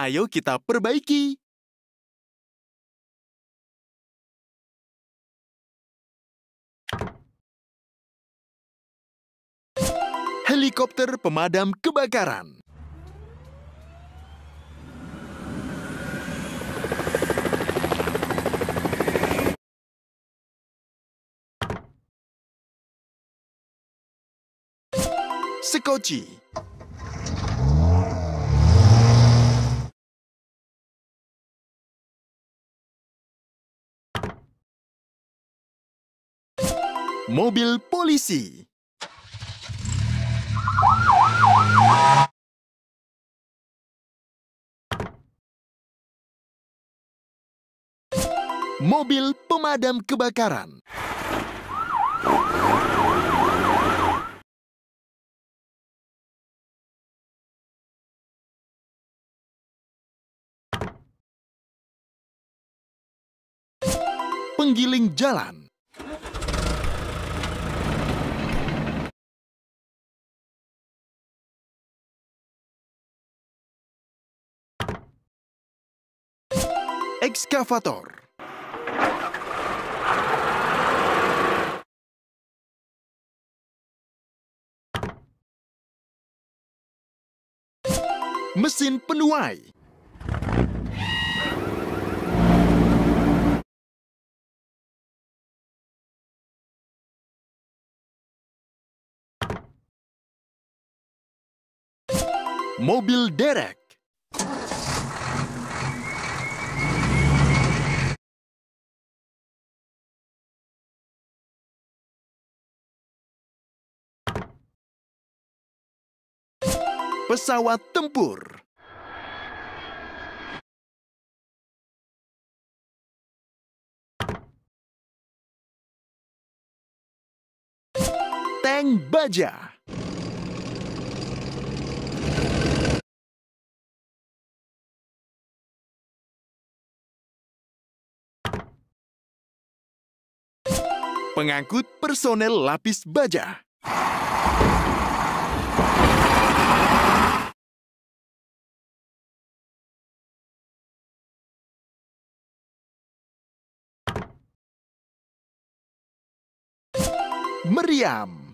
Ayo kita perbaiki. Helikopter pemadam kebakaran. Sekoci. Mobil polisi. Mobil pemadam kebakaran. Penggiling jalan. Ekskavator. Mesin penuai. Mobil derek. Pesawat tempur. Tank baja. Pengangkut personel lapis baja. Meriam.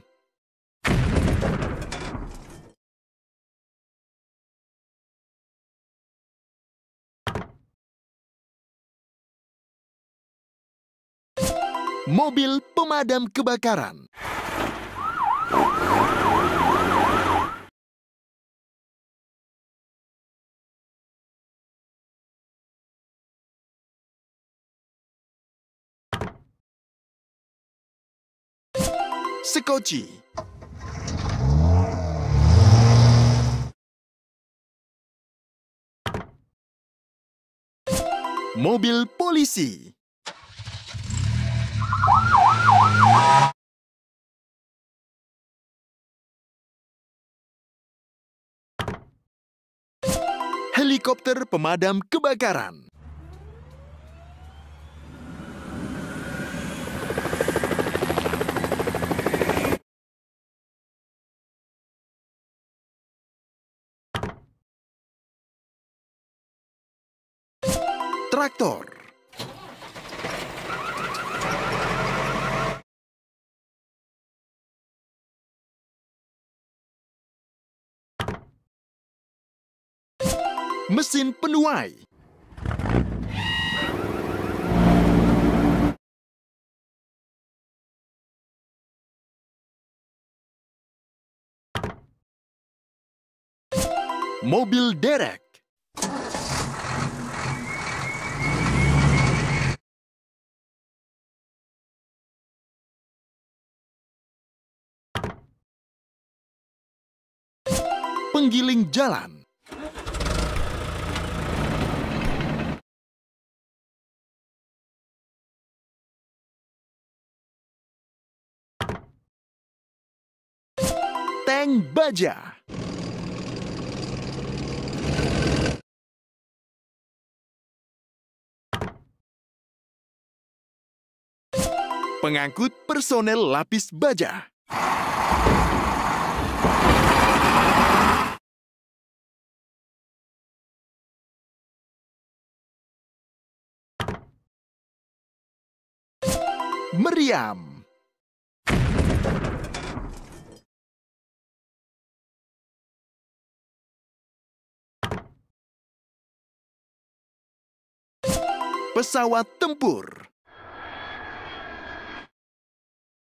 Mobil pemadam kebakaran. Sekoci. Mobil polisi. Helikopter pemadam kebakaran. Traktor. Mesin penuai. Mobil derek. Penggiling jalan. Tank baja. Pengangkut personel lapis baja. Meriam. Pesawat tempur.